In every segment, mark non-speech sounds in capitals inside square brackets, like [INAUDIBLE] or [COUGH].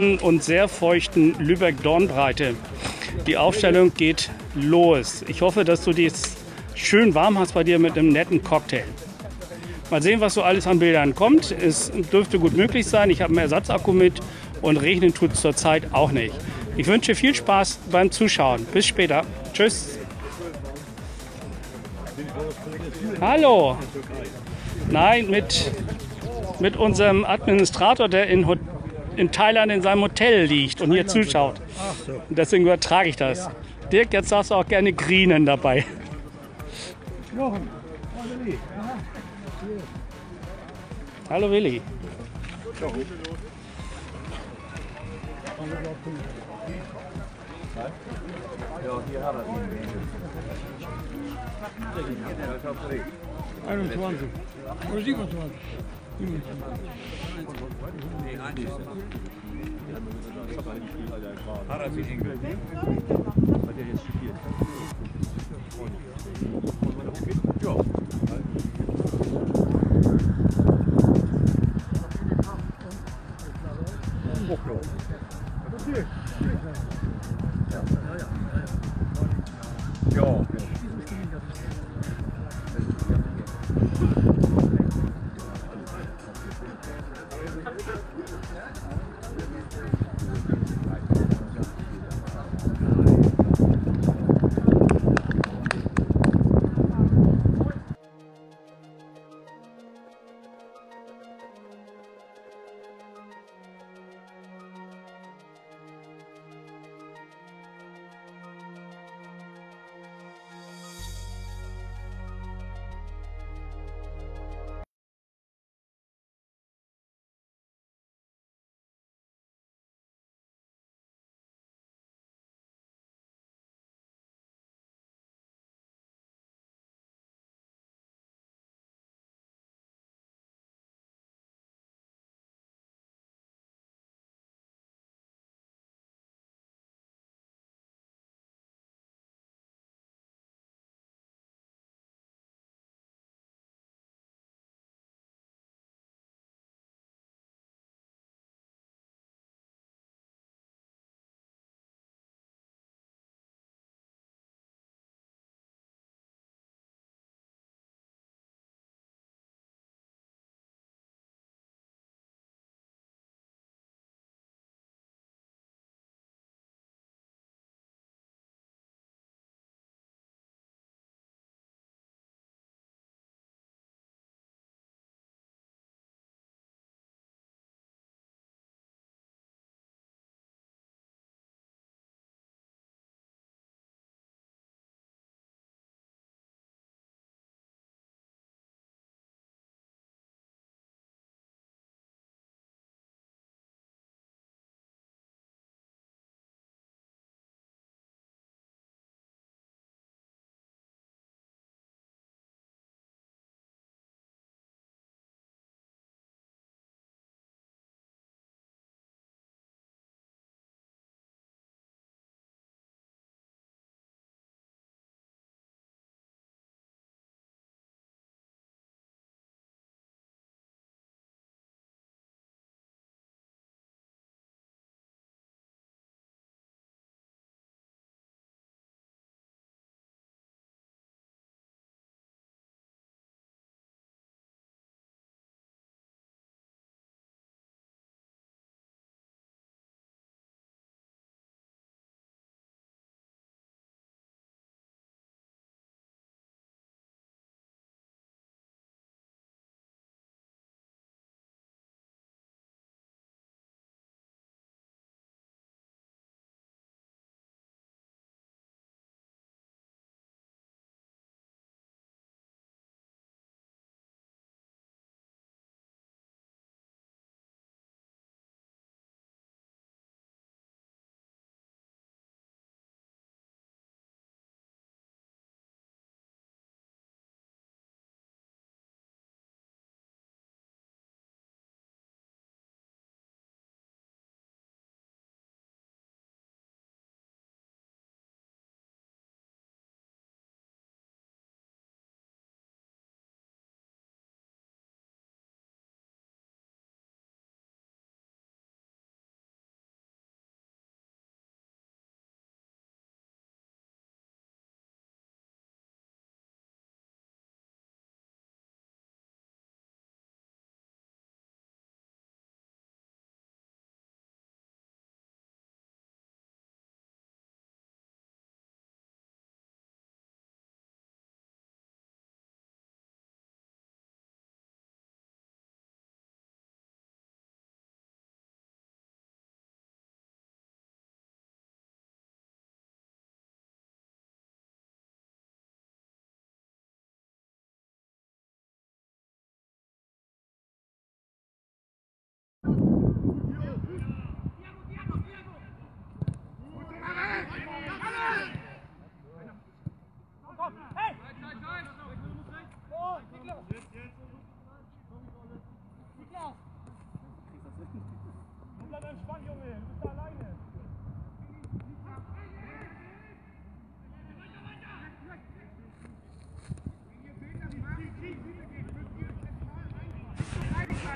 und sehr feuchten Lübeck-Dornbreite. Die Aufstellung geht los. Ich hoffe, dass du dies schön warm hast bei dir mit einem netten Cocktail. Mal sehen, was so alles an Bildern kommt. Es dürfte gut möglich sein. Ich habe einen Ersatzakku mit und regnen tut es zurzeit auch nicht. Ich wünsche viel Spaß beim Zuschauen. Bis später. Tschüss. Hallo. Nein, mit, mit unserem Administrator, der in Hotel in Thailand in seinem Hotel liegt und hier zuschaut. Und deswegen übertrage ich das. Dirk, jetzt sagst du auch gerne Grinen dabei. Hallo Willi. Ja, hier hat er ihn. 21 oder 27. Hat er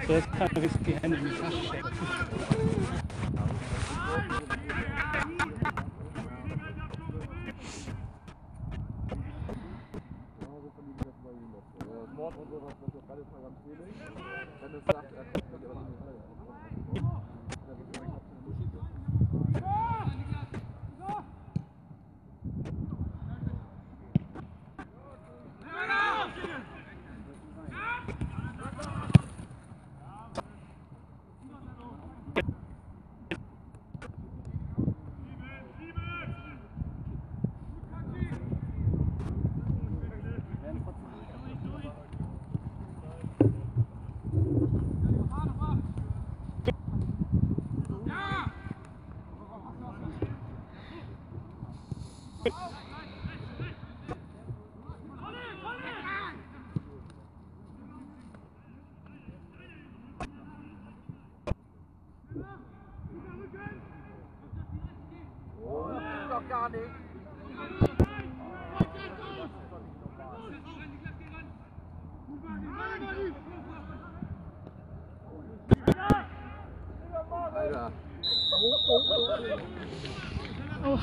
jetzt kann ich die Hände in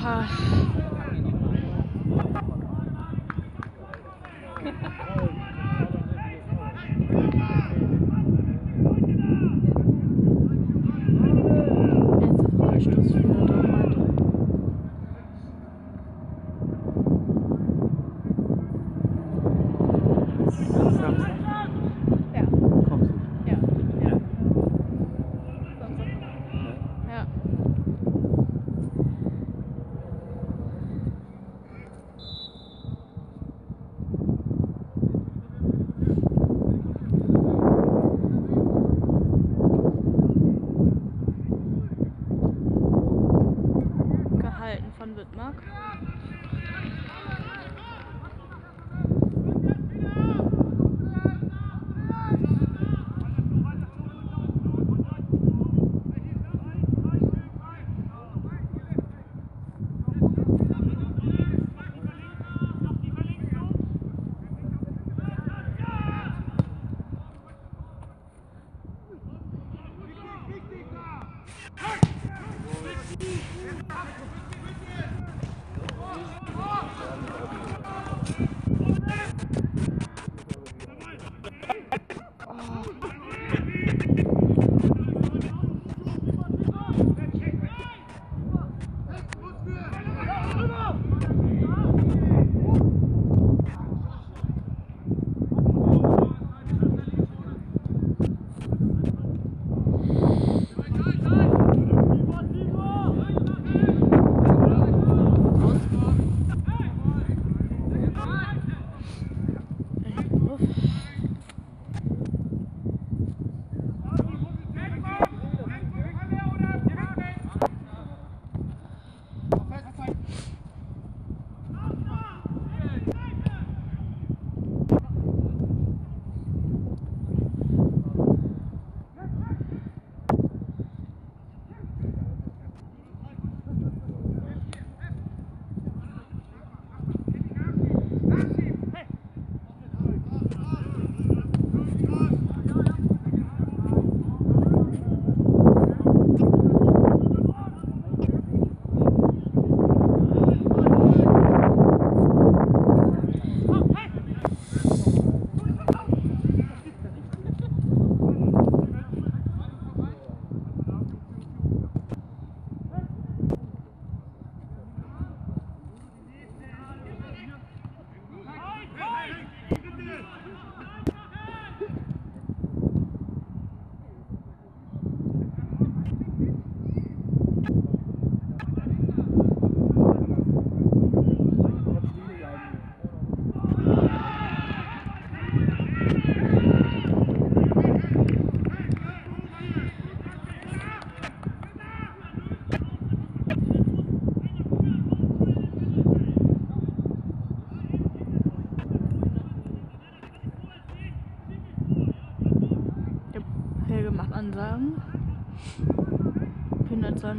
die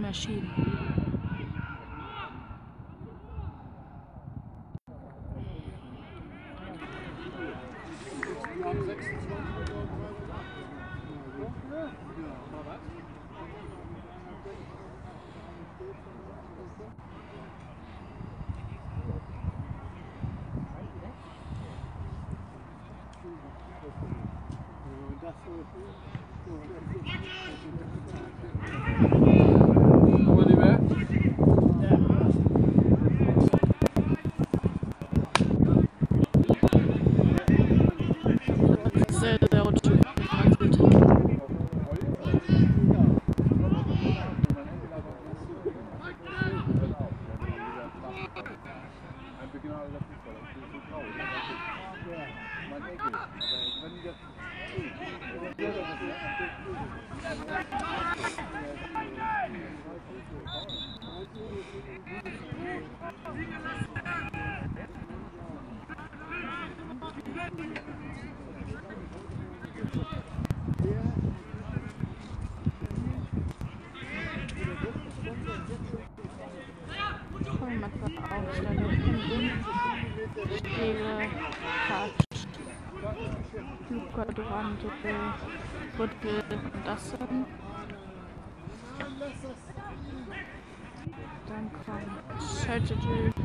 machine. Durante, Rüttel und das dann. Dann kommt Schöttl,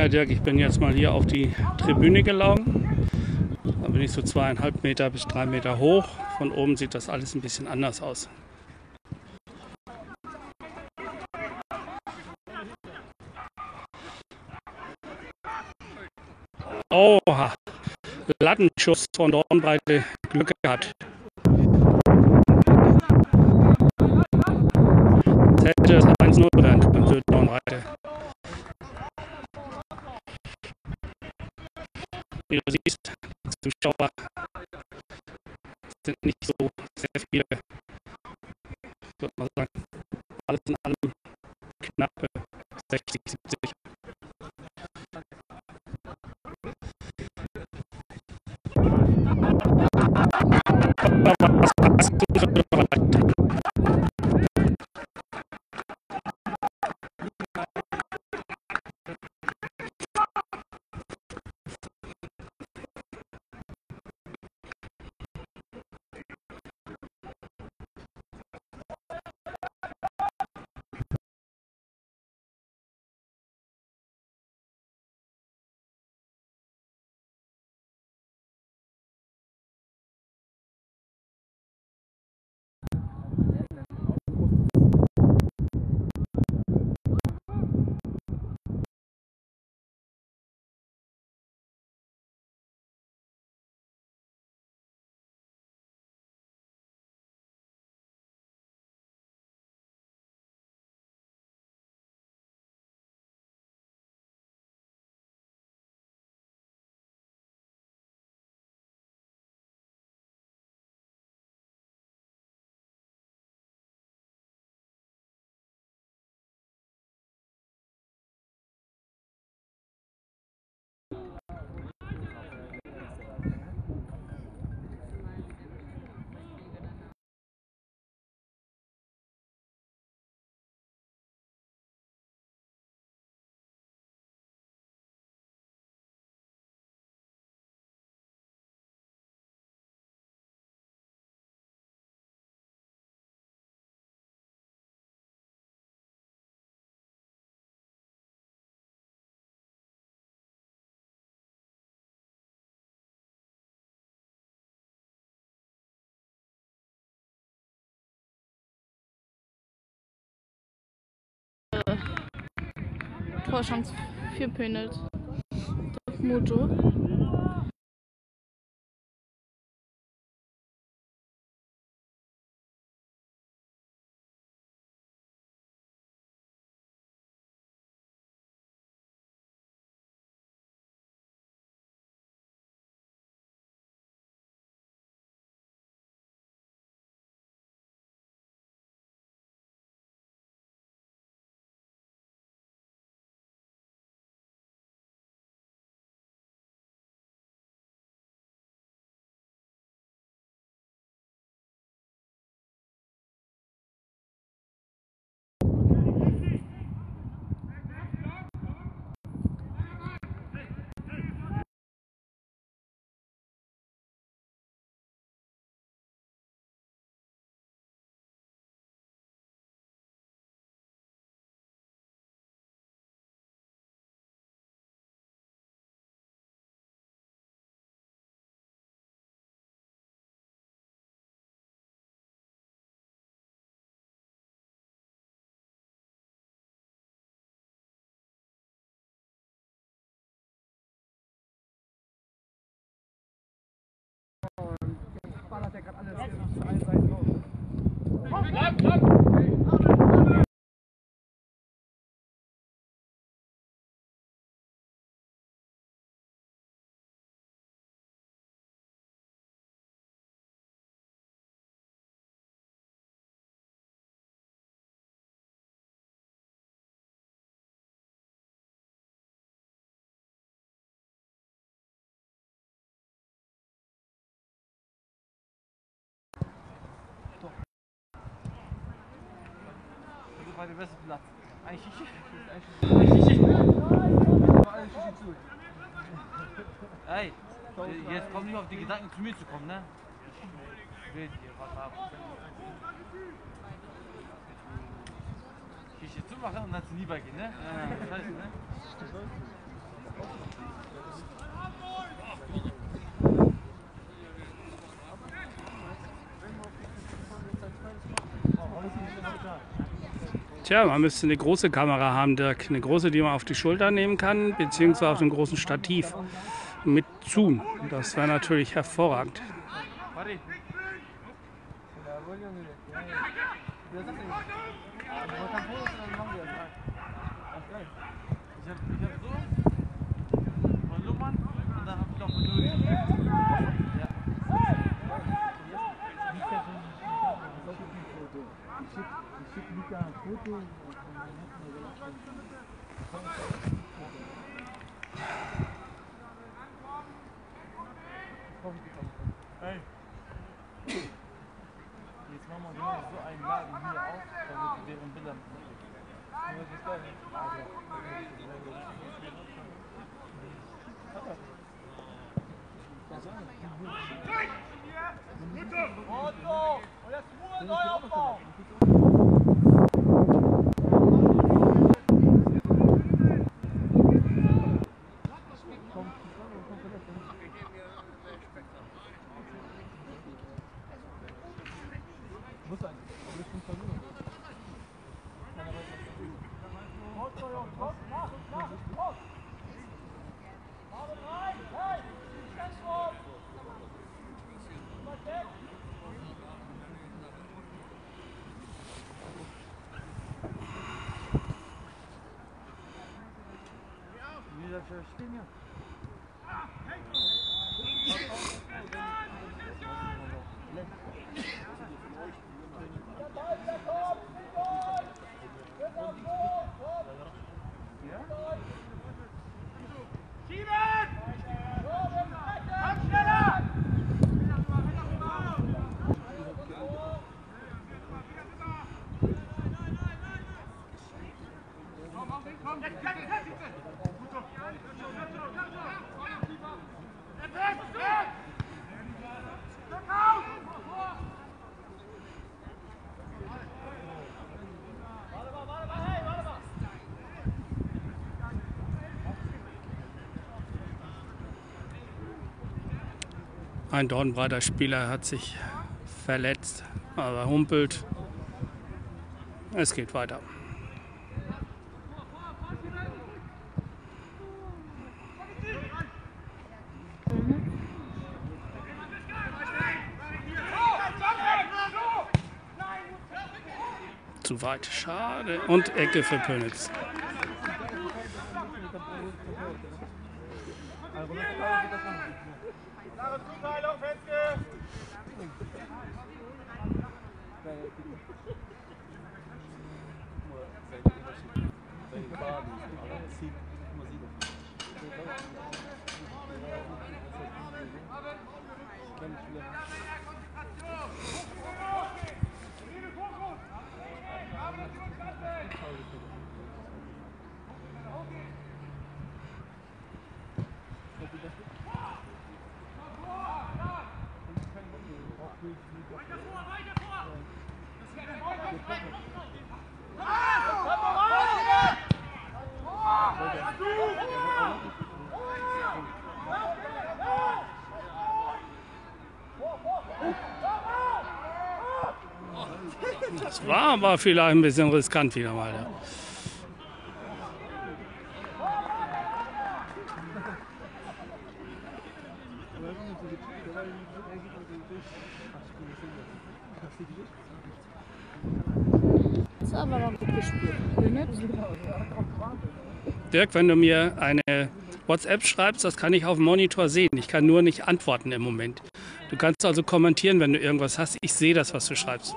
Ja, Dirk, ich bin jetzt mal hier auf die Tribüne gelaufen. Da bin ich so zweieinhalb Meter bis drei Meter hoch. Von oben sieht das alles ein bisschen anders aus. Oha, Lattenschuss von Dornbreite Glück gehabt. Das hätte es 1-0 werden können für Dornbreite. Wie du siehst, Zuschauer sind nicht so sehr viele. Ich würde mal sagen, alles in allem knappe 60, 70. Aber was hast Torchance für Penalt. Moto. Ballert der gerade alles zu allen Seiten raus. Das war der beste Platz. Eigentlich Shishi. Eigentlich Shishi. Alles zu. Ey, jetzt komm nicht auf die Gedanken zu mir zu kommen, ne? Ich will dir was haben. Shishi zumachen und dann zu Niba gehen, ne? Ja, scheiße, ne? Tja, man müsste eine große Kamera haben, Dirk. Eine große, die man auf die Schulter nehmen kann, beziehungsweise auf einem großen Stativ mit Zoom. Das wäre natürlich hervorragend. Warte. Ich hab, ich hab so von Lummern und dann hab ich noch von Louis. Ja. Hey. Jetzt machen wir genau so einen Laden hier auf, damit wir deren Bilder Wie Ein Dornbreiter Spieler hat sich verletzt, aber humpelt. Es geht weiter. Zu weit, schade. Und Ecke für Pönitz. Das war vielleicht ein bisschen riskant wieder mal. Ja. Dirk, wenn du mir eine WhatsApp schreibst, das kann ich auf dem Monitor sehen. Ich kann nur nicht antworten im Moment. Du kannst also kommentieren, wenn du irgendwas hast. Ich sehe das, was du schreibst.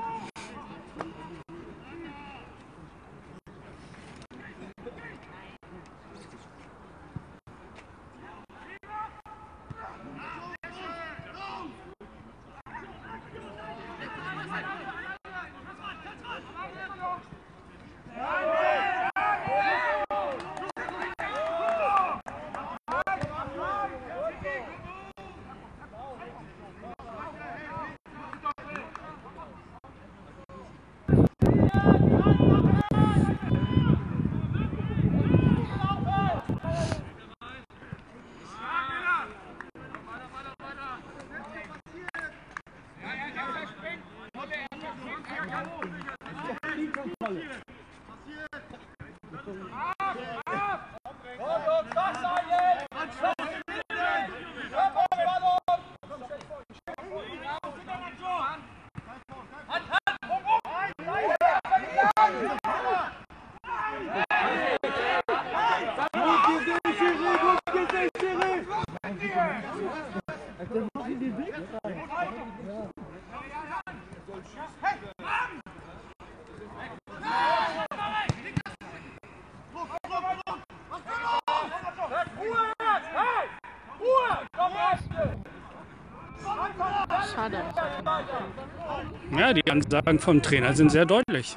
Die Ansagen vom Trainer sind sehr deutlich.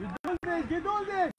Geduldig, geduldig!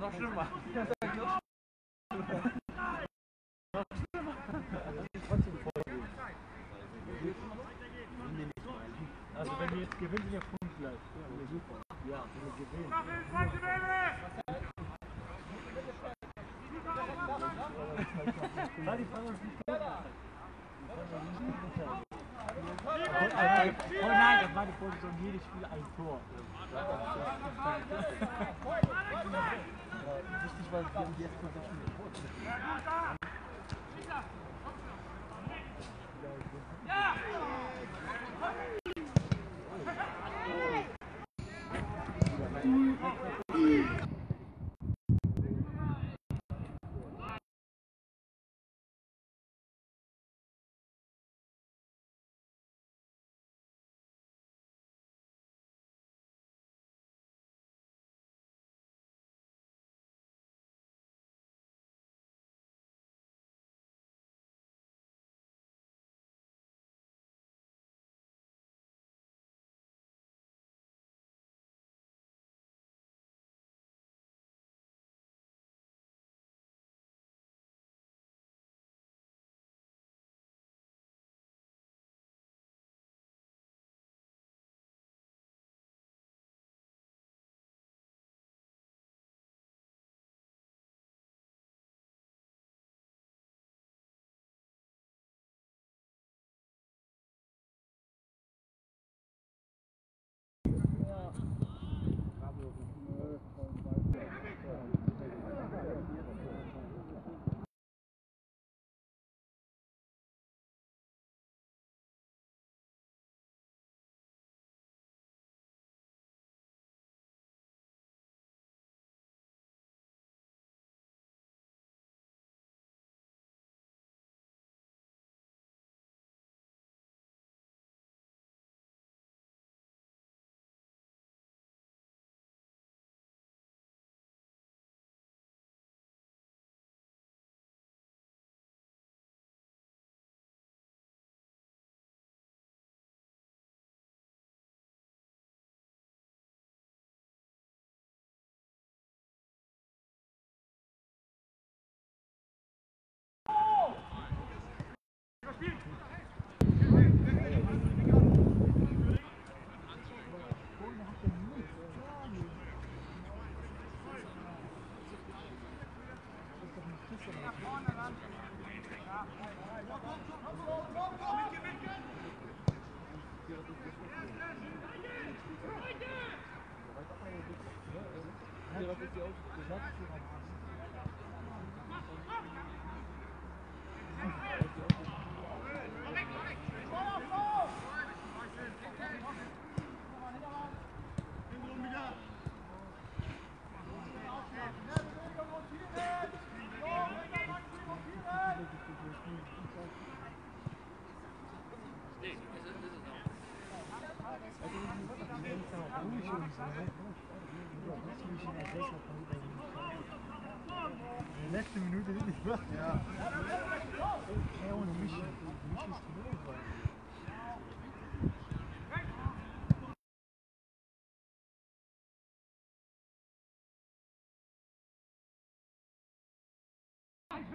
Noch schlimmer. Also wenn wir jetzt gewinnen, sind wir punktgleich. Ja, super. Ja, wenn wir gewinnen. Nein, die fangen uns nicht gut an. Oh nein, Position, jedes Spiel ein Tor. Letzte Minute nicht gemacht. Ja. Ey, ohne mich. Mich ist genug. Scheiße.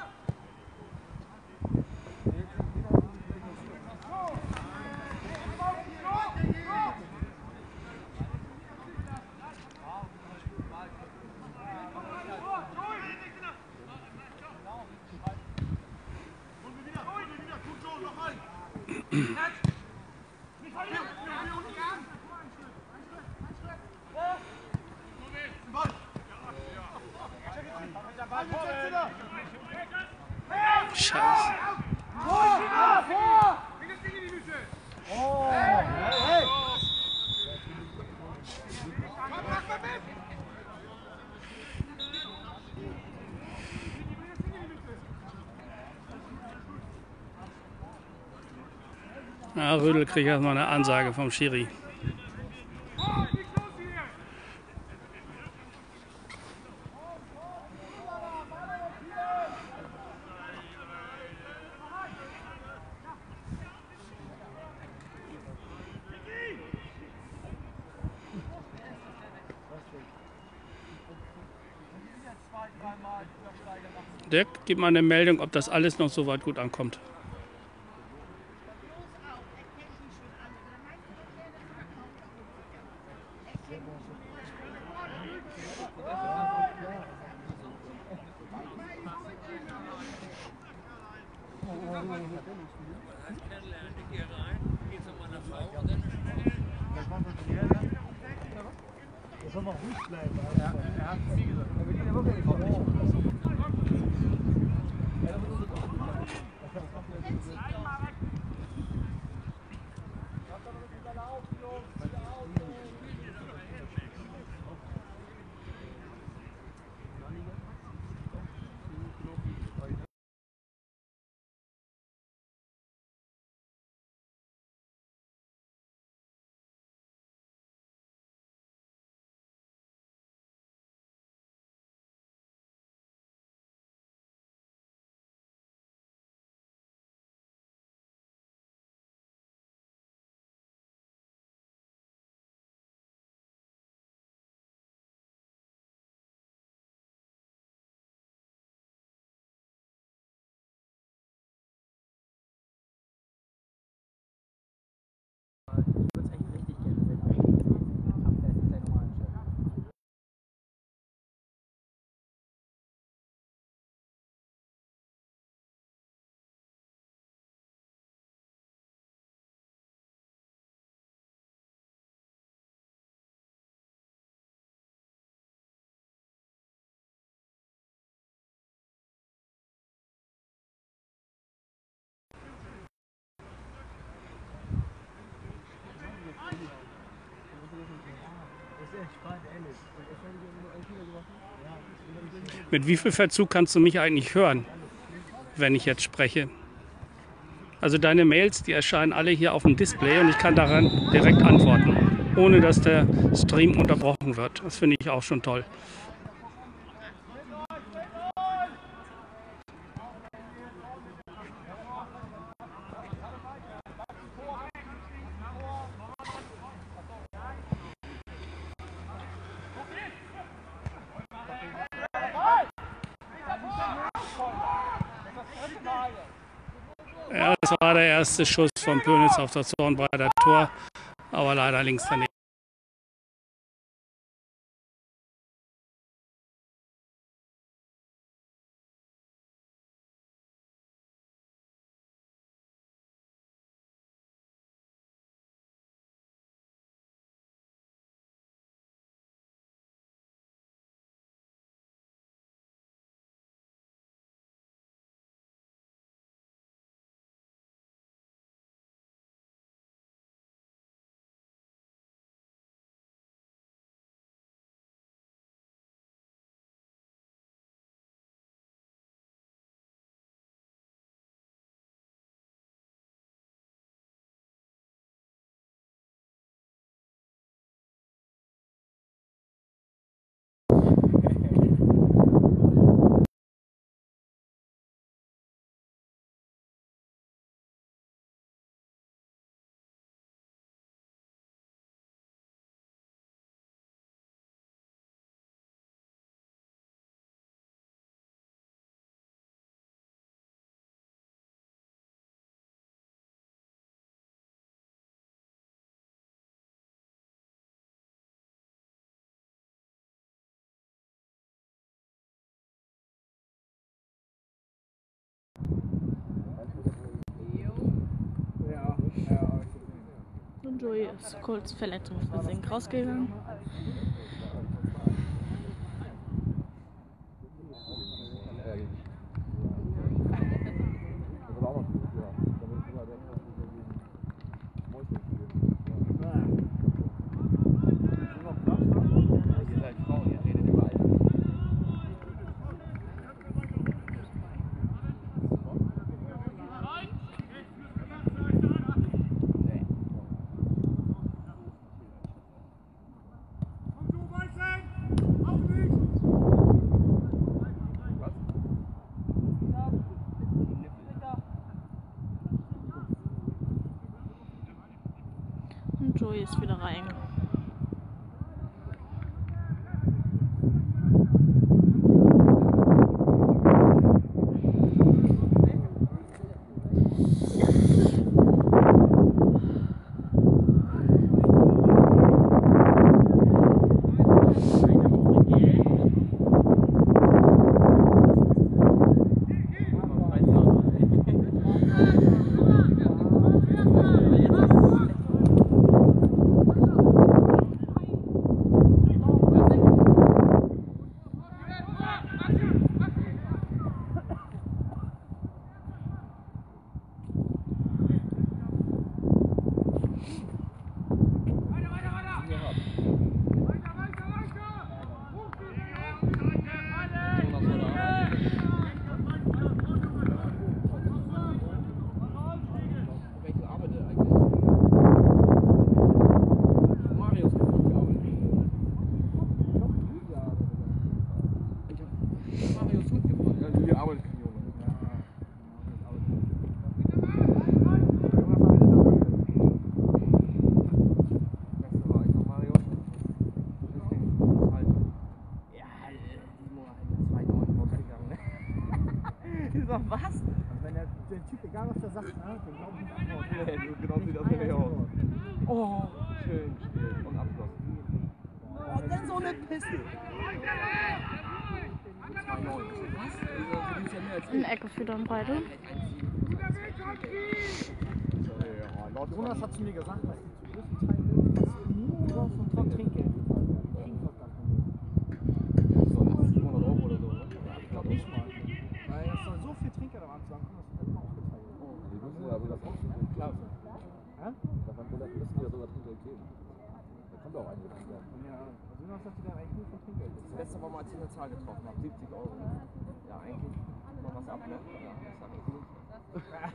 Ja, Rödel kriegt erstmal eine Ansage vom Schiri. Dirk, gib mal eine Meldung, ob das alles noch so weit gut ankommt. Das Let's Mit wie viel Verzug kannst du mich eigentlich hören, wenn ich jetzt spreche? Also deine Mails, die erscheinen alle hier auf dem Display und ich kann daran direkt antworten, ohne dass der Stream unterbrochen wird. Das finde ich auch schon toll. Das war der erste Schuss von Pönitz auf das Zornbreiter Tor, aber leider links daneben. und ist kurz verletzungsbedingt rausgegangen.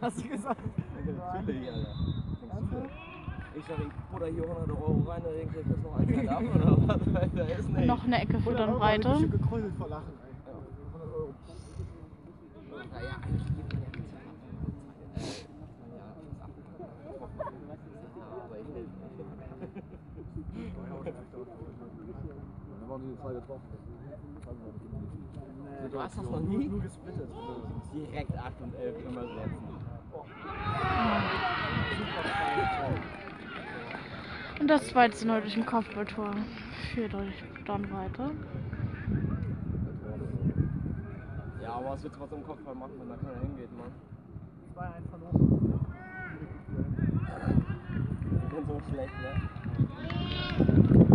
Hast du gesagt? Natürlich, Alter. Ich sag, ich butter hier 100 Euro rein und dann kriegt das noch ein Teil ab oder was? Da ist nicht. [LAUGHS] Noch eine Ecke für dann Breite. Ich bin gekräuselt vor Lachen, ey. 100 Euro. Naja, eigentlich gibt man ja ich die Zeit. Aber ich will. [LAUGHS] Dann waren die zwei getroffen. Bedeutung. Du hast das noch nie? Nur gesplittet. Direkt 8 und 11 können wir setzen. Und das 2 zu neulich durch ein Kopfballtor. 4 durch dann weiter. Ja, aber was wird trotzdem Kopfball machen, wenn da keiner hingeht, Mann? 2-1 verloren. Wir sind so schlecht, ne?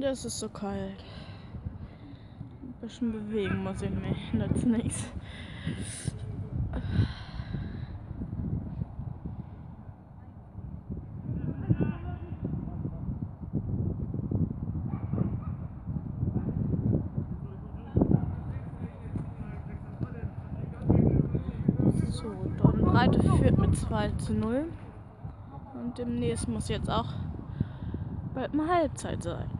Das ist so kalt. Ein bisschen bewegen muss ich mich. Nützt nichts. So, Dornbreite führt mit 2 zu 0. Und demnächst muss jetzt auch bald mal Halbzeit sein.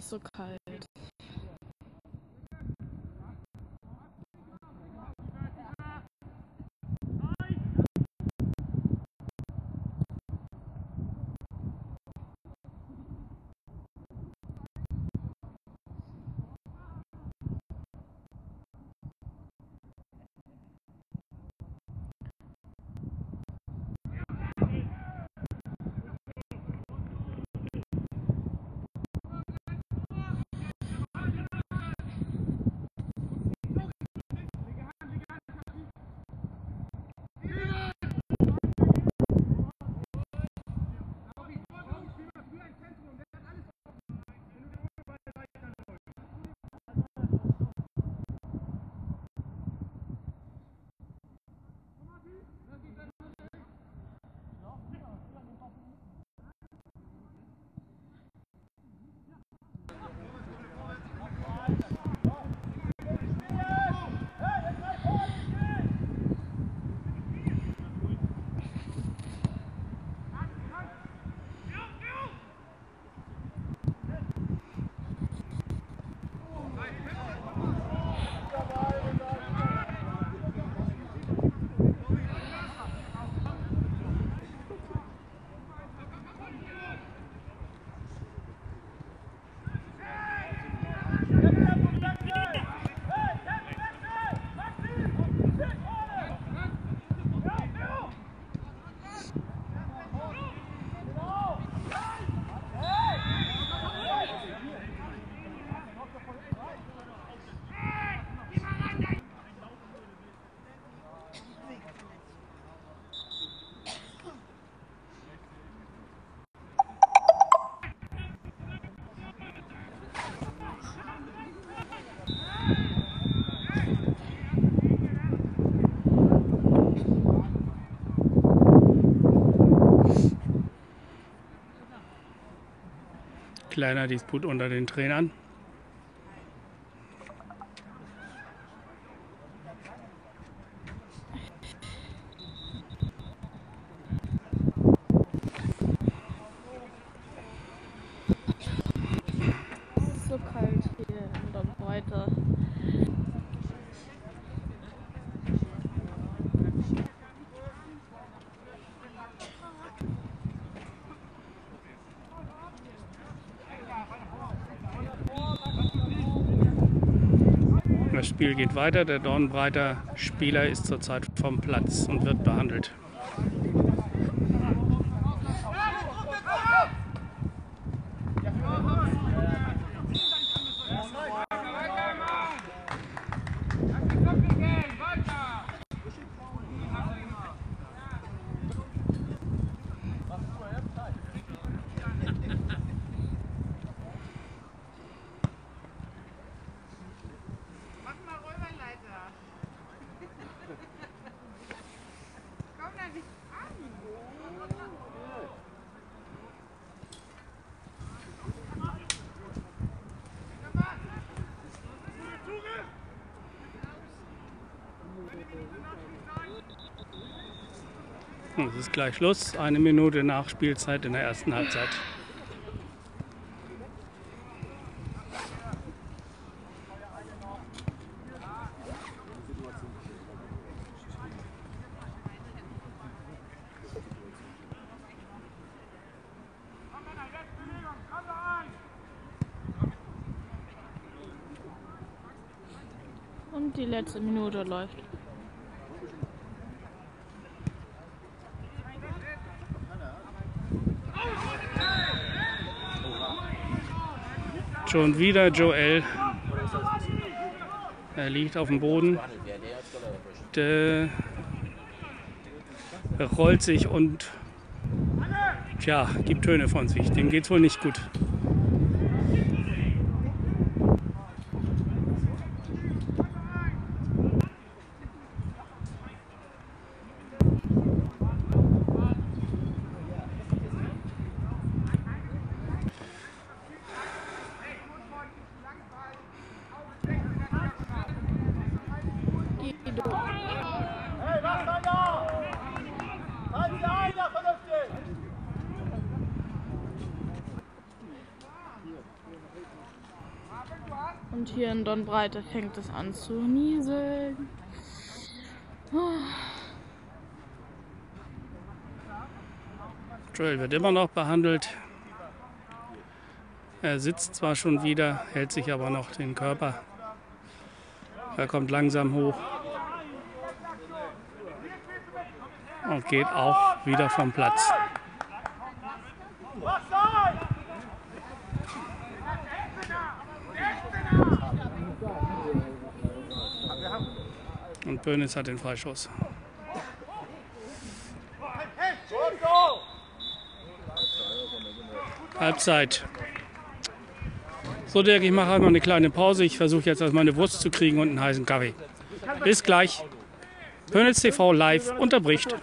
Es ist so kalt. Kleiner Disput unter den Trainern. Es ist so kalt hier in Dornbreite. Das Spiel geht weiter. Der Dornbreiter Spieler ist zurzeit vom Platz und wird behandelt. Es ist gleich Schluss. Eine Minute nach Spielzeit in der ersten Halbzeit. Und die letzte Minute läuft. Schon wieder Joel. Er liegt auf dem Boden. Der rollt sich und tja, gibt Töne von sich. Dem geht's wohl nicht gut. Dornbreite fängt es an zu nieseln. Joel wird immer noch behandelt. Er sitzt zwar schon wieder, hält sich aber noch den Körper. Er kommt langsam hoch. Und geht auch wieder vom Platz. Böhnis hat den Freischuss. Halbzeit. So, Dirk, ich mache einmal eine kleine Pause. Ich versuche jetzt erstmal eine Wurst zu kriegen und einen heißen Kaffee. Bis gleich. Pönitz TV live unterbricht.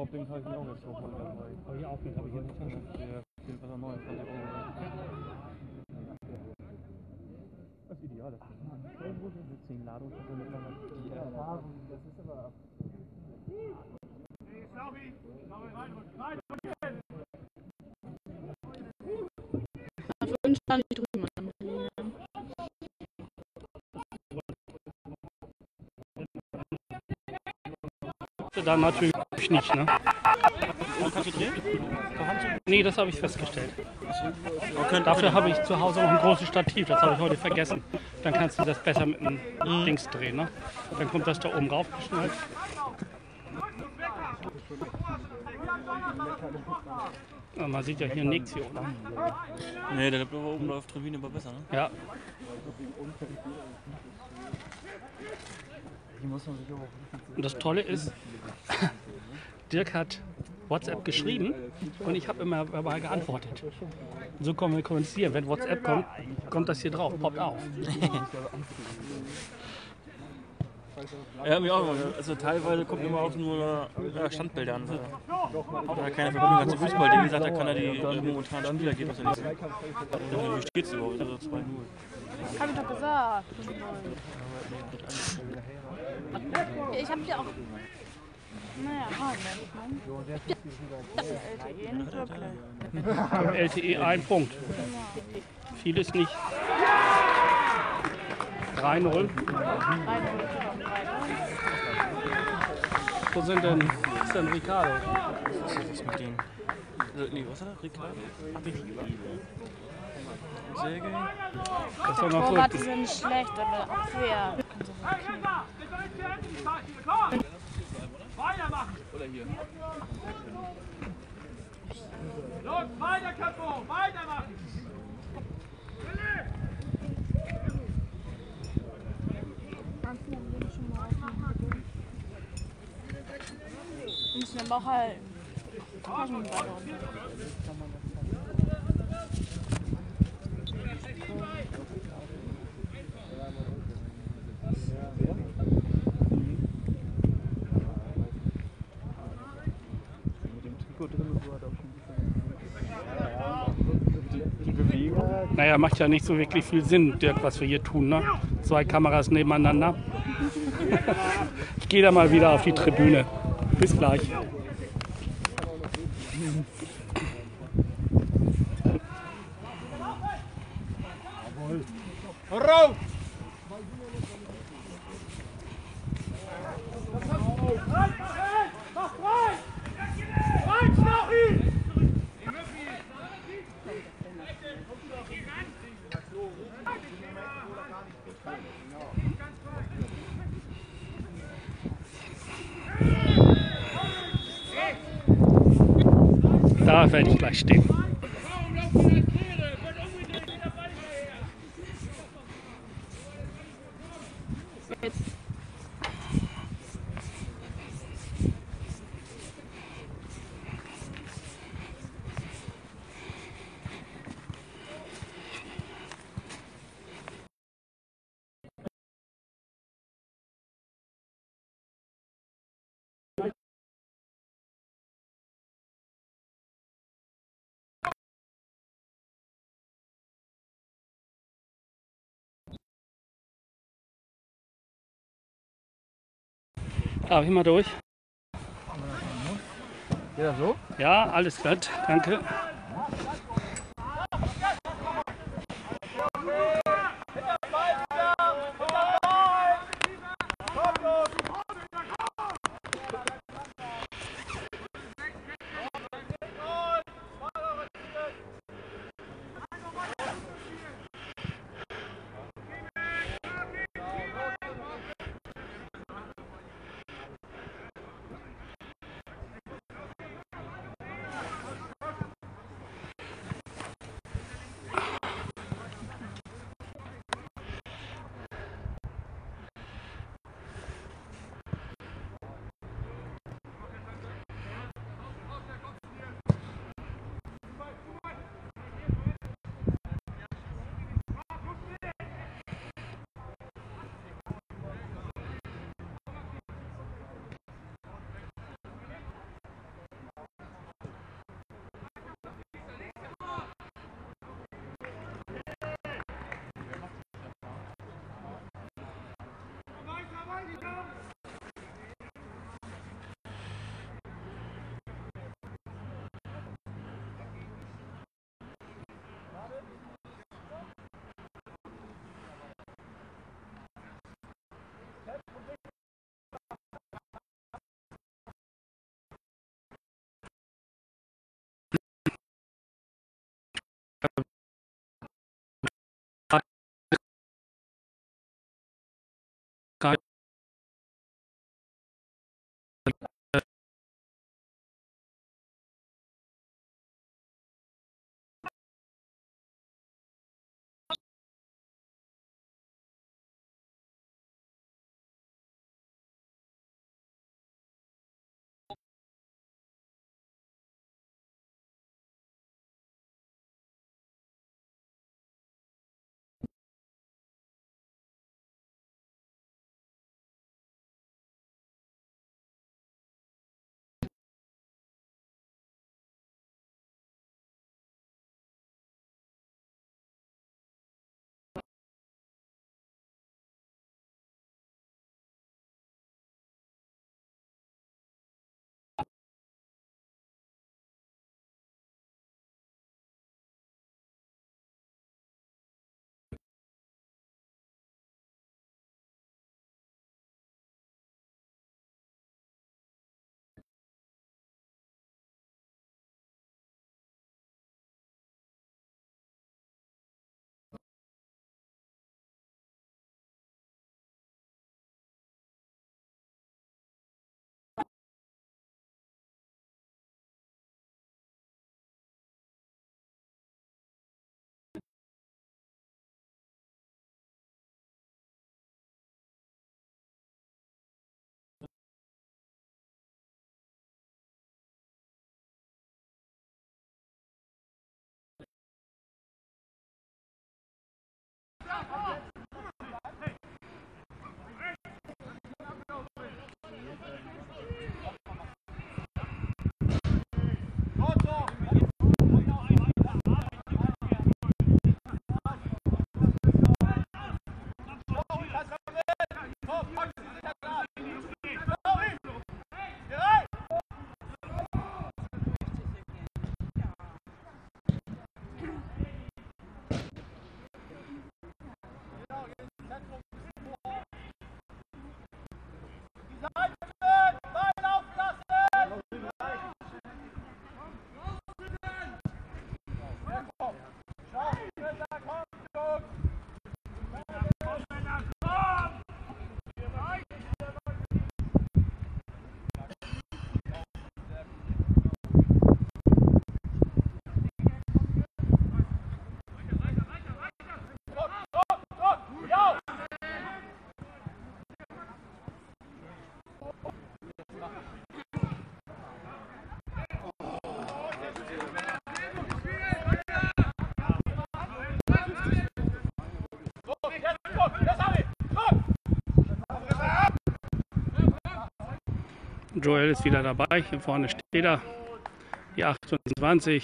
So Powerbank habe ich mir auch jetzt noch mal dabei. Habe ich auch mit, habe ich hier nicht Der fehlt was Neues von der. Das ist ideal. Das ist irgendwo sind 10 Ladungen schon miteinander. Die Erfahrung, das ist aber. Für uns stand ich drüben am Dann natürlich nicht, ne? kannst du drehen? Nee, das habe ich festgestellt. Dafür habe ich zu Hause noch ein großes Stativ, das habe ich heute vergessen. Dann kannst du das besser mit dem Dings drehen, ne? Dann kommt das da oben raufgeschnallt. Aber man sieht ja hier nichts hier oben. Nee, der blaue oben auf Tribüne war besser, ne? Ja, Hier muss man sich auch. Und das Tolle ist, [LAUGHS] Dirk hat WhatsApp geschrieben und ich habe immer verbal geantwortet. So können wir kommunizieren. Wenn WhatsApp kommt, kommt das hier drauf, poppt auf. [LAUGHS] Ja, mir auch. Also teilweise kommt immer auch nur ja, Standbilder an. Wenn er keine Verbindung hat zu Fußball, der gesagt hat, kann er die äh, momentanen Spielergebnisse nicht sehen. Wie steht es überhaupt? Also 2-0. Hab ich doch gesagt. [LAUGHS] Ich hab dir auch. Naja, ne? Das ist LTE, nicht wirklich. Beim LTE ein Punkt. Vieles nicht. 3-0. Wo sind denn, wo ist denn Ricardo? Was ist mit denen? Also, nee, was hat er? Ricardo? Sergej? Das ist doch noch Torwarte so. sind schlecht, aber Abwehr. Müssen aber auch halt. Taschenball Mit dem Trikot drin so hat auch schon ein bisschen. Die, die Naja, macht ja nicht so wirklich viel Sinn, Dirk, was wir hier tun. Ne? Zwei Kameras nebeneinander. Ich gehe da mal wieder auf die Tribüne. Bis gleich. Da Darf ich mal durch? Geht das so? Ja, alles glatt. Danke. Come on. Joel ist wieder dabei. Hier vorne steht er. Die 28.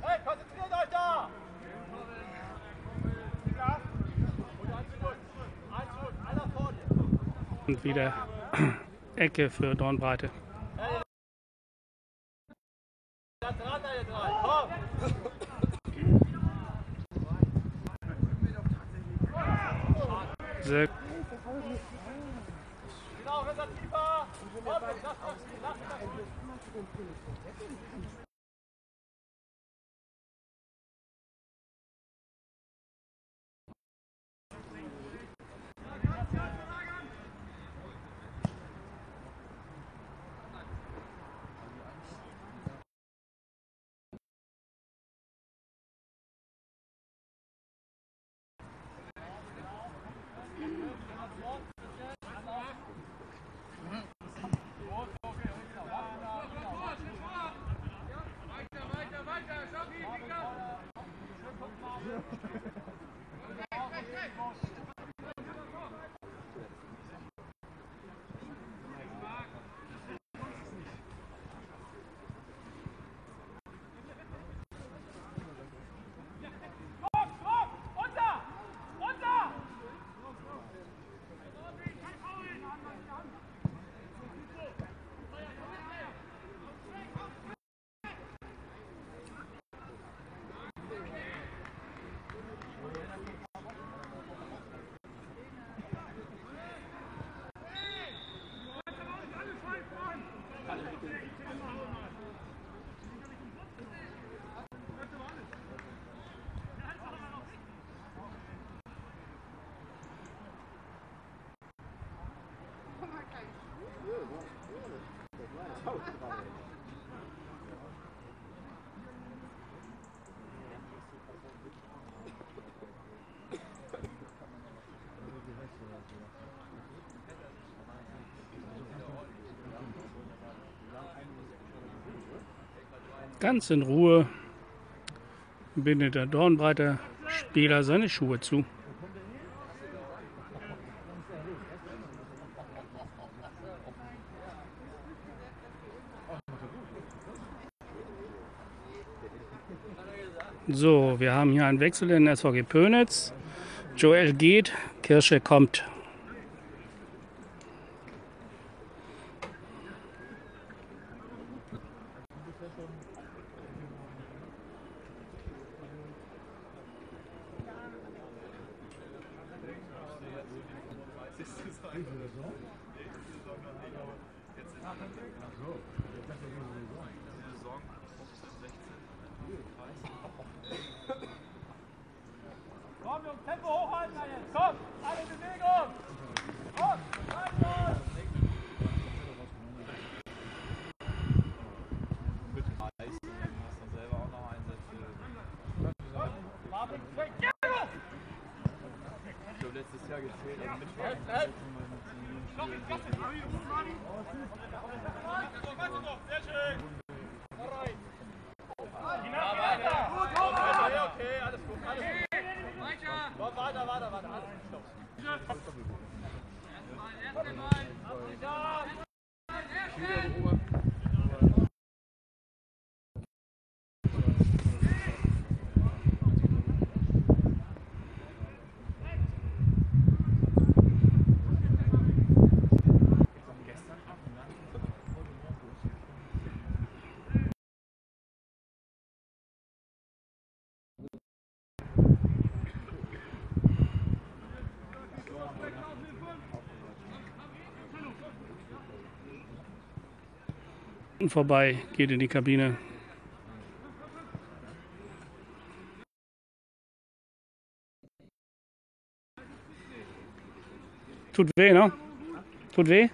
Hey, konzentriert euch da! Und wieder Ecke für Dornbreite. Ganz in Ruhe bindet der Dornbreiter Spieler seine Schuhe zu. Wir haben hier einen Wechsel in SVG Pönitz. Joel geht, Kirsche kommt. Komm, Jungs, Tempo hochhalten jetzt. Komm, alle in Bewegung. Und, weiter. Marvin, weg. letztes Jahr gezählt, also mit Okay, alles gut, alles gut. Weiter, weiter, weiter, weiter. Alles gut, stopp. Vorbei, geht in die Kabine. Tut weh, ne? Tut weh?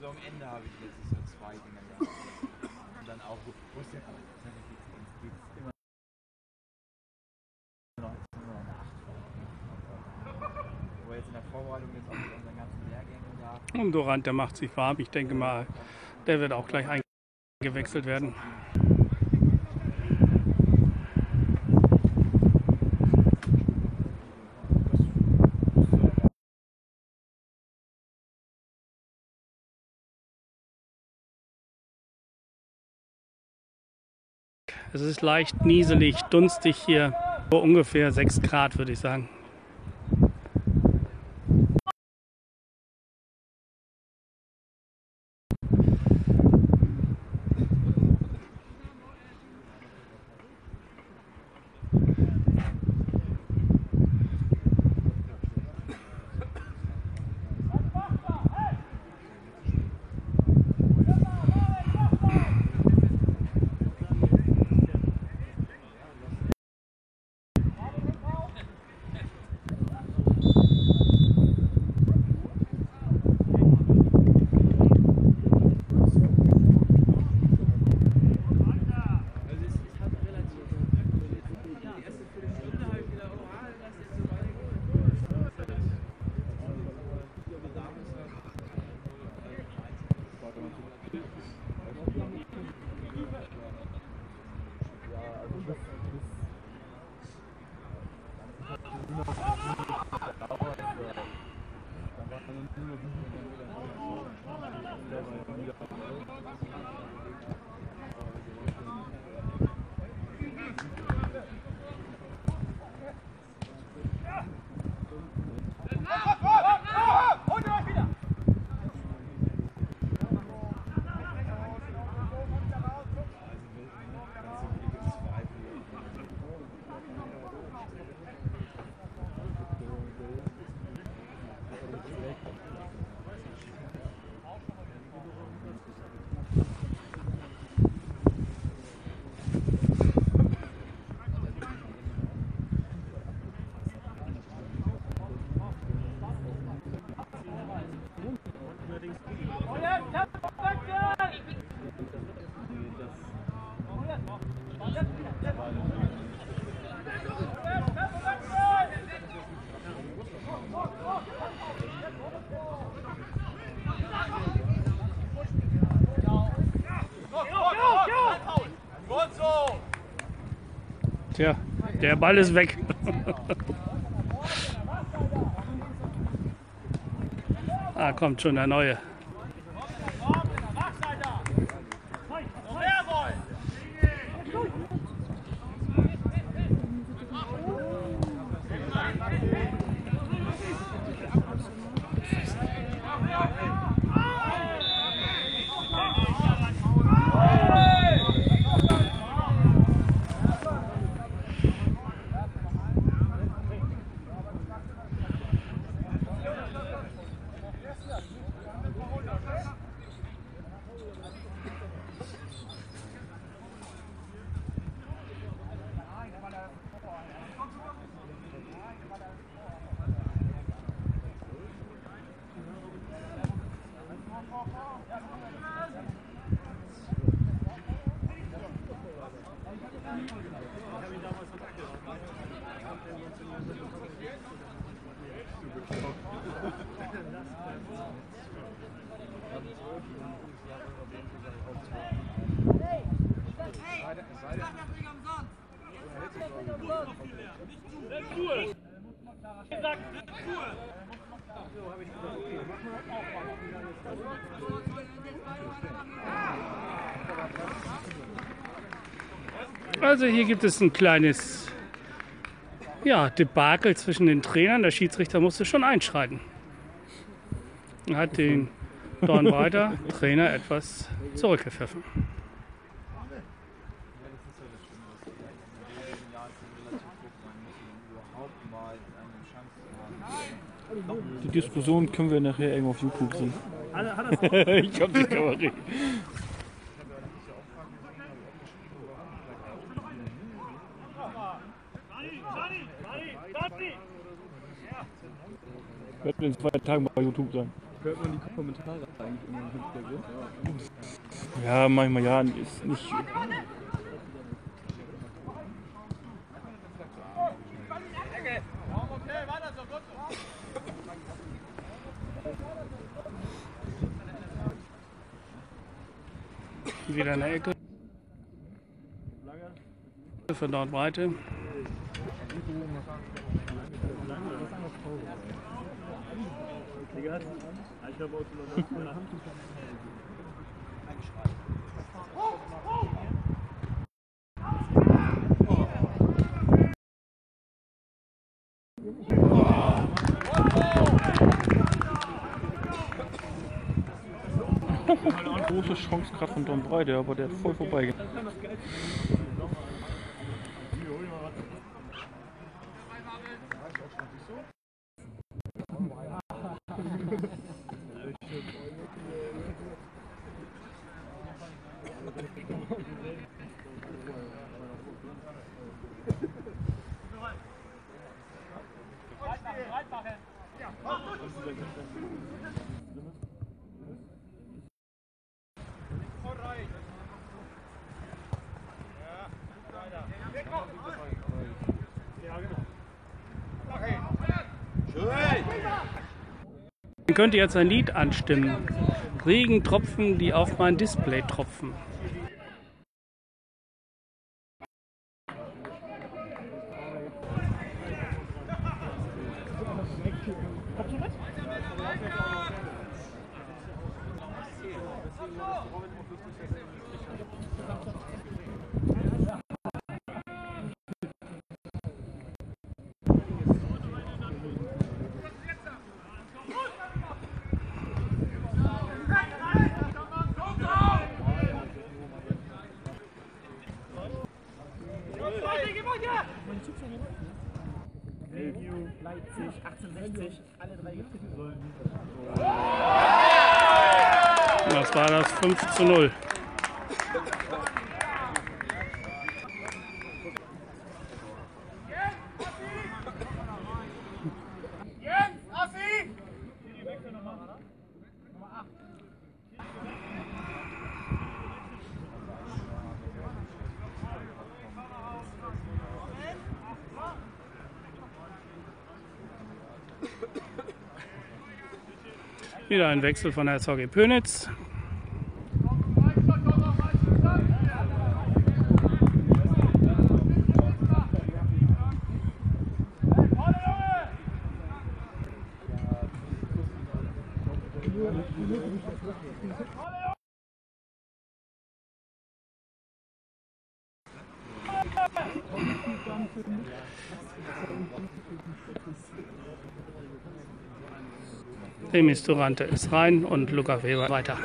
Saisonende habe ich letztes Jahr zwei Dinge gehabt. Und dann auch, wo wo ist der geht's immer noch, ist nur noch eine acht. Wo jetzt in der Vorbereitung jetzt auch mit unseren ganzen Lehrgängen da. Und Durant, der macht sich warm. Ich denke mal, der wird auch gleich eingewechselt werden. Es ist leicht nieselig, dunstig hier. So ungefähr 6 Grad, würde ich sagen. Der Ball ist weg. ah, kommt schon der neue. Also hier gibt es ein kleines ja, Debakel zwischen den Trainern. Der Schiedsrichter musste schon einschreiten. Er hat den Dornbreiter Trainer etwas zurückgepfiffen. Die Diskussion können wir nachher irgendwo auf YouTube sehen. [LAUGHS] ich glaube, die kann Wird in zwei Tagen bei YouTube sein. Hört man die Kommentare eigentlich immer im Hintergrund? Ja, manchmal ja, ist nicht. Wieder eine Ecke. Für Nordbreite. Eine große Chance gerade von Don Breide, aber der hat voll vorbeigegangen. Right, right, right, Ihr könnt jetzt ein Lied anstimmen. Regentropfen, die auf mein Display tropfen. Zu 0. Wieder ein Wechsel von der SVG Pönitz. Remis Durante ist rein und Luca Weber weiter.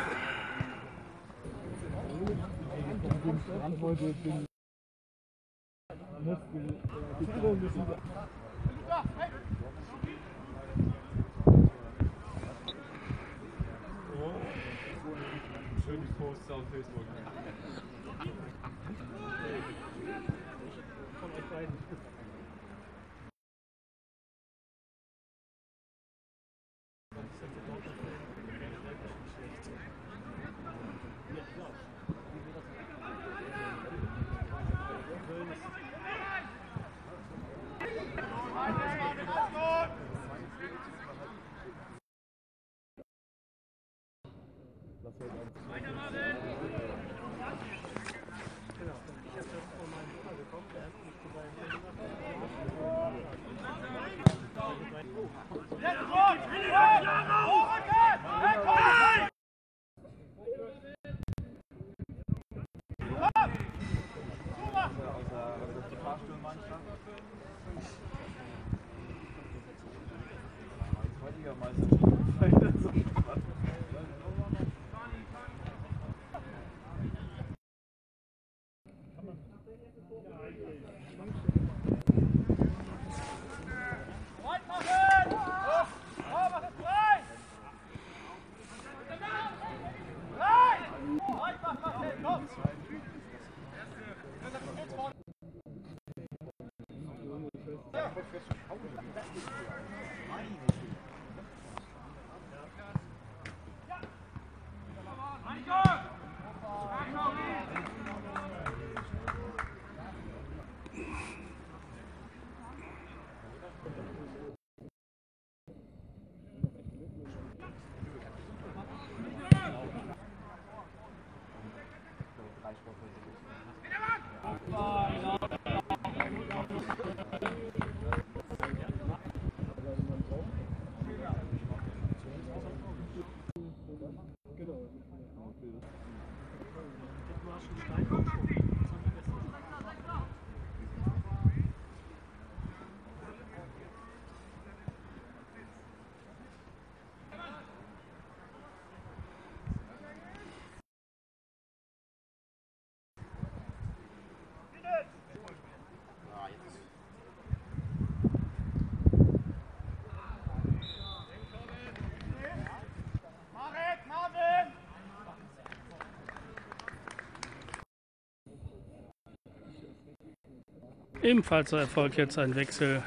Ebenfalls erfolgt jetzt ein Wechsel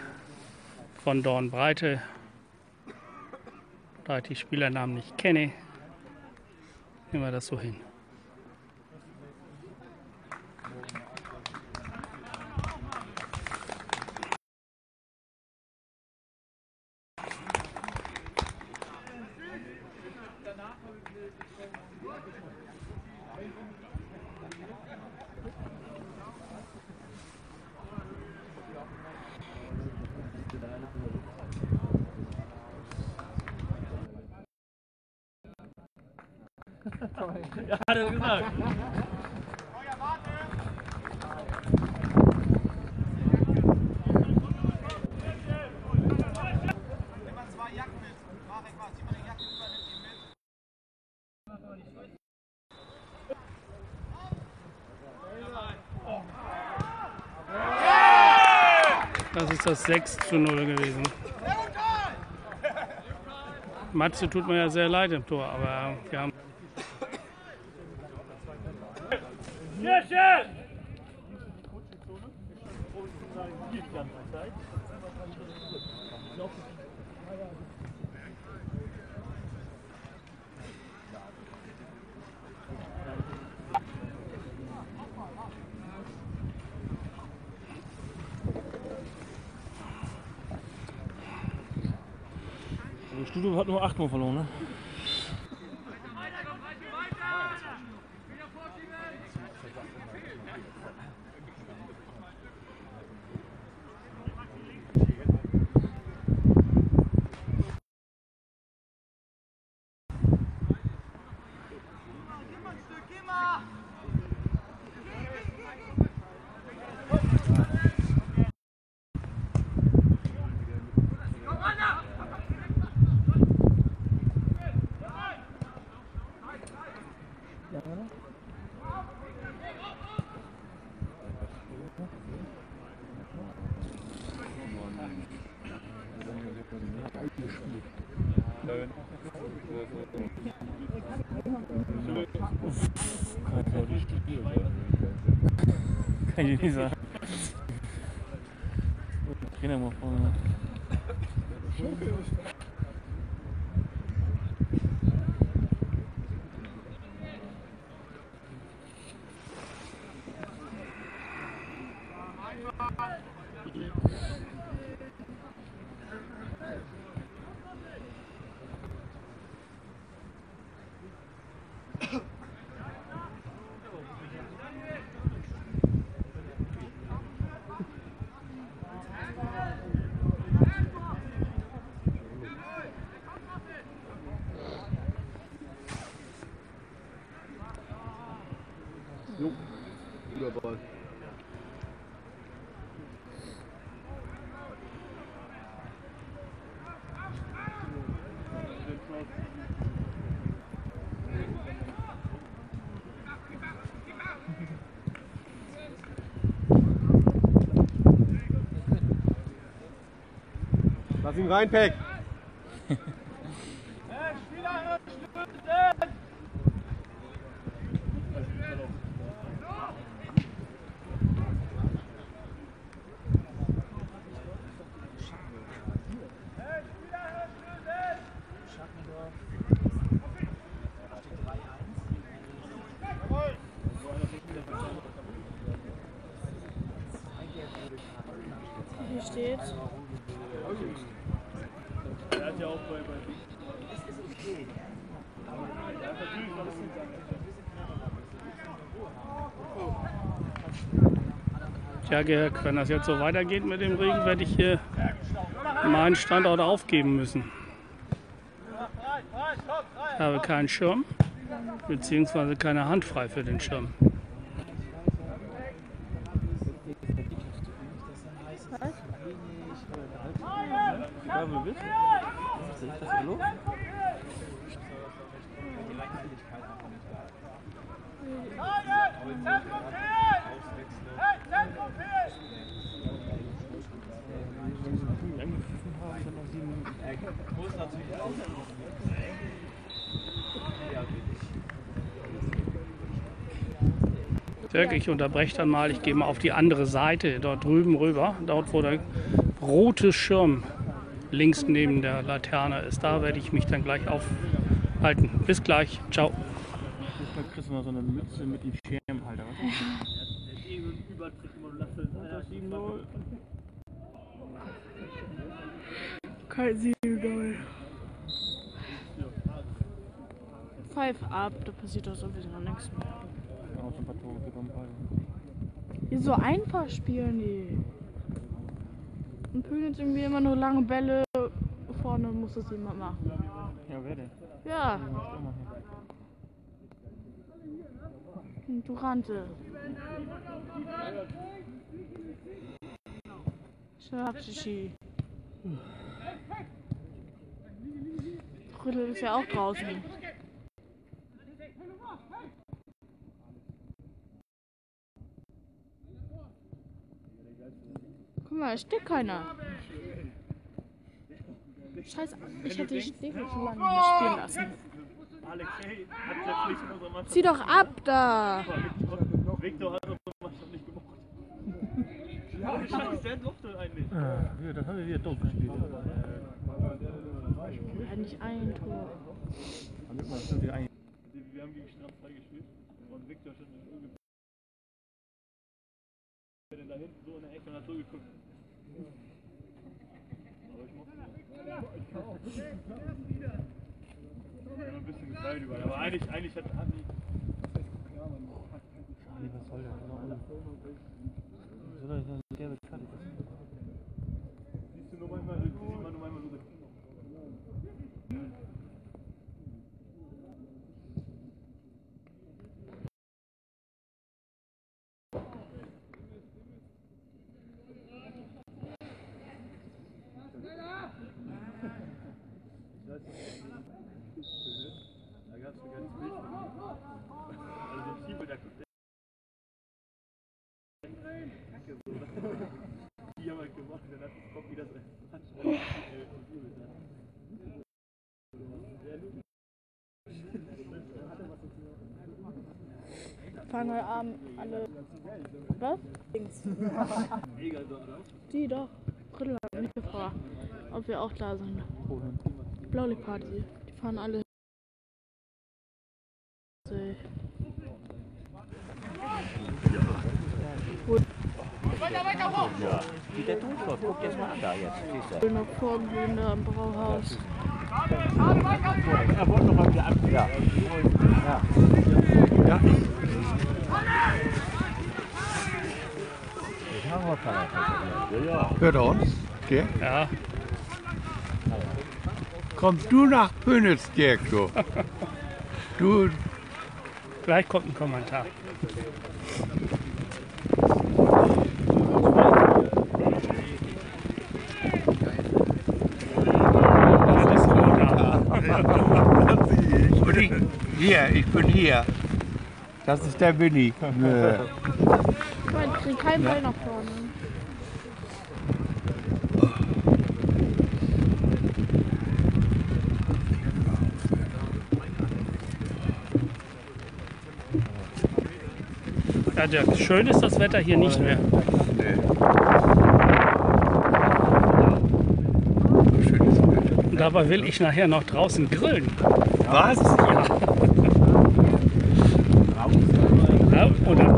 von Dornbreite. Da ich die Spielernamen nicht kenne, nehmen wir das so hin. Hat er gesagt. Das ist das 6 zu 0 gewesen. Matze tut mir ja sehr leid im Tor, aber wir haben Das Studio hat nur 8 Mal verloren, ne? gespielt. Kann ich Lass ihn rein, Peck. Georg, wenn das jetzt so weitergeht mit dem Regen, werde ich hier meinen Standort aufgeben müssen. Ich habe keinen Schirm, beziehungsweise keine Hand frei für den Schirm. Hallo? Angepfiffen haben, dann Dirk, ich unterbreche dann mal. Ich gehe mal auf die andere Seite, dort drüben rüber, dort wo der rote Schirm links neben der Laterne ist. Da werde ich mich dann gleich aufhalten. Bis gleich. Ciao. Da kriegst du noch so eine Mütze mit dem Schirmhalter. Was? [LAUGHS] Kein Siegel. Pfeif ab, da passiert doch sowieso noch nichts mehr. Auch schon ein paar Tore bekommen. Die so einfach spielen die. Und Pülen jetzt irgendwie immer nur lange Bälle. Vorne muss es jemand machen. Ja, wer denn? Ja, Muss ich auch machen. Rüttel ist ja auch draußen. Guck mal, es steht keiner. Scheiße, ich hätte die Stiefel zu lange nicht spielen lassen. Nicht. Zieh doch ab da! Victor hat unsere Mannschaft nicht gemocht. Ja, Scheiße, der durfte eigentlich. Ja, das haben wir wieder doof gespielt. Eigentlich ein Tor. Schon. Wir haben gegen Strand 2 gespielt und Victor stand in irgendwie. Der denn da hinten so in der Ecke und hat so geguckt. Aber ich mochte ihn. Ich habe ein bisschen gefallen überall. Aber eigentlich, eigentlich hat die. Charlie, was soll das? Soll das eine gelbe Karte? Siehst du nur manchmal, sieht man nur manchmal so. Da gab es sogar das Bild von ihm. Also so Schiebe, da guckt Kacke so. Die haben halt gemacht, dann hat das Kopf wieder so. Fahren heute Abend alle. Was? Die doch. Brill hat mich gefragt, ob wir auch da sind. Blaulichtparty. Die fahren alle. See. Wie der durchläuft, guck dir das mal an da jetzt. Du? bin noch vorglühen da im Brauhaus. Er wollte noch mal wieder ab. Ja. Ja. Ja, ja. Hört uns? Okay. Ja, Kommst du nach Königsberg, du? [LAUGHS] Du, gleich kommt ein Kommentar. Und ich, hier, ich bin hier. Das ist der Winnie. Nö. Ich meine, ich krieg keinen Ball nach vorne. Ja, Dirk, schön ist das Wetter hier nicht mehr. Schönes Bild. Und dabei will ich nachher noch draußen grillen. Was? Ja, oder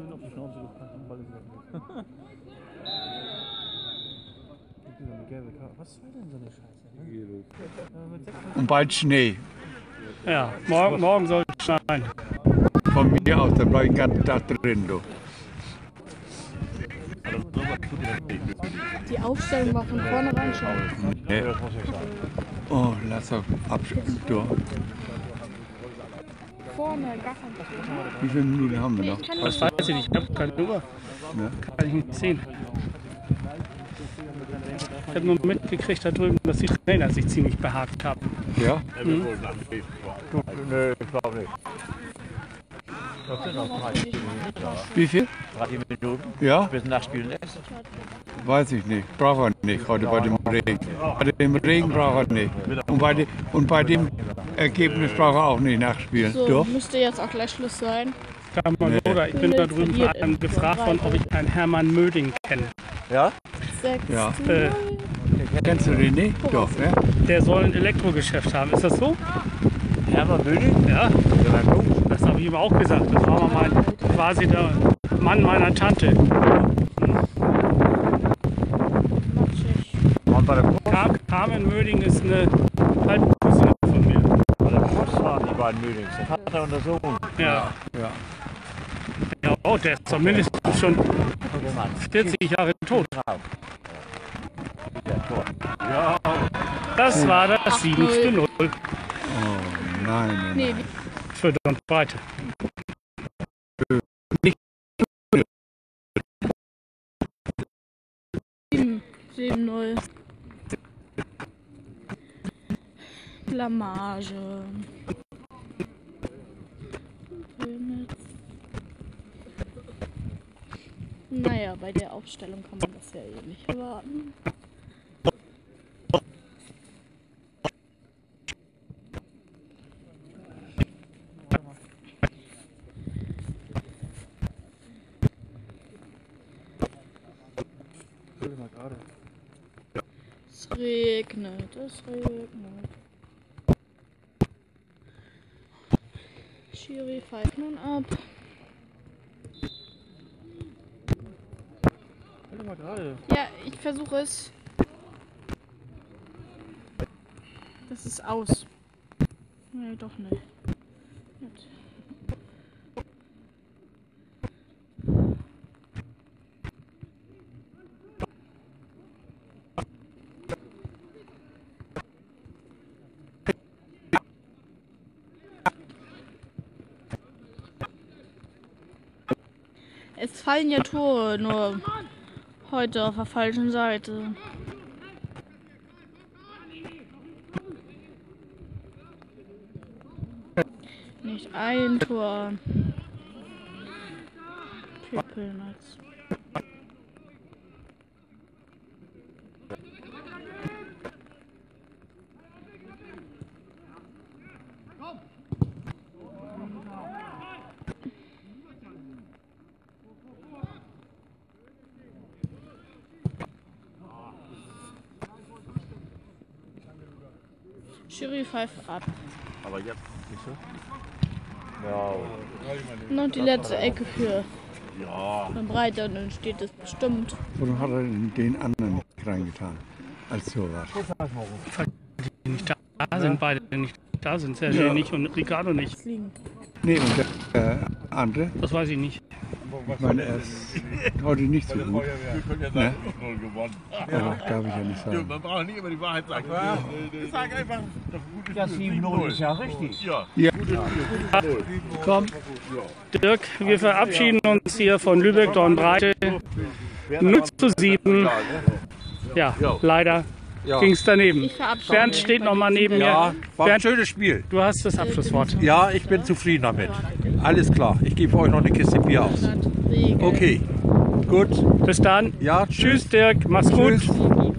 Schön auf die Schnauze gepackt und Ball ist [LAUGHS] weg. Was soll denn so eine Scheiße? Äh, mit sechs Und bald Schnee. Ja, morgen, morgen soll es schneien. Von mir aus, da bleib ich den ganzen Tag drin, du. Die Aufstellung war von vornherein schon. Nee. Oh, lass doch abschalten, du. Vorne, gar kein Problem. Wie viele Minuten haben wir Nee, noch? Das weiß ich nicht, ich habe keine Uhr. Ne? Kann ich nicht sehen. Ich habe nur mitgekriegt da drüben, dass die Trainer sich ziemlich behagt haben. Ja? Mhm. Nö, ich glaube nicht. Das sind noch 30 Minuten. Wie viel? 30 Minuten Ja? bis Nachspielen ist. Weiß ich nicht. Braucht er nicht heute bei dem Regen. Bei dem Regen braucht er nicht. Und bei, de, und bei dem Ergebnis braucht er auch nicht nachspielen. So, Doch? müsste jetzt auch gleich Schluss sein. Oder ich bin da drüben bei einem gefragt worden, ob ich einen Hermann Möding kenne. Ja? 6 Ja. Äh, 0. Kennst du den nicht? Doch, ne? Der soll ein Elektrogeschäft haben. Ist das so? Hermann Böning? Ja, gut. Das habe ich ihm auch gesagt. Das war mal mein, quasi der Mann meiner Tante. Matschig. Und bei der Post, Car Carmen Möding ist eine Halbcousine von mir. bei der Post waren die beiden Bönings. Der Vater und der Sohn. Ja. Ja. ja. Oh, der ist zumindest schon mal an. 40 Jahre tot. Tor. Das war das 7 zu 0 Oh, nein, nein. Nee, für Don Breite. 7 0. Blamage. Naja, bei der Aufstellung kann man das ja eh nicht erwarten. Es regnet, es regnet. Schiri pfeift nun ab. Halt mal gerade. Ja, ich versuche es. Das ist aus. Nee, doch nicht. Gut. Es fallen ja Tore, nur heute auf der falschen Seite. Nicht ein Tor. Trippelnatz. Pfeift ab. Aber jetzt nicht so? Noch die letzte Ecke für ja. Breiter, dann steht es bestimmt. Warum hat er denn den anderen nicht reingetan? Als Torwart. Die nicht da sind, beide nicht da sind. Sergej nicht und Ricardo nicht. Nee, und der äh, andere, Das weiß ich nicht. ich meine, er ist heute nicht so gut. Wir können ja Ne? sagen, null gewonnen. Aber darf ich ja nicht sagen. Man braucht nicht immer die Wahrheit sagen. Sag einfach, Das 7-0 ist ja richtig. Ja. Ja, Komm, Dirk, wir verabschieden uns hier von Lübeck Dornbreite. 0 zu 7. Ja, leider ging es daneben. Bernd steht noch mal neben mir. Ja, war ein Bernd, schönes Spiel. du hast das Abschlusswort. Ja, ich bin zufrieden damit. Alles klar. Ich gebe euch noch eine Kiste Bier aus. Okay, gut. Bis dann. Ja, Tschüss, Dirk. Mach's gut. Tschüss. Breiter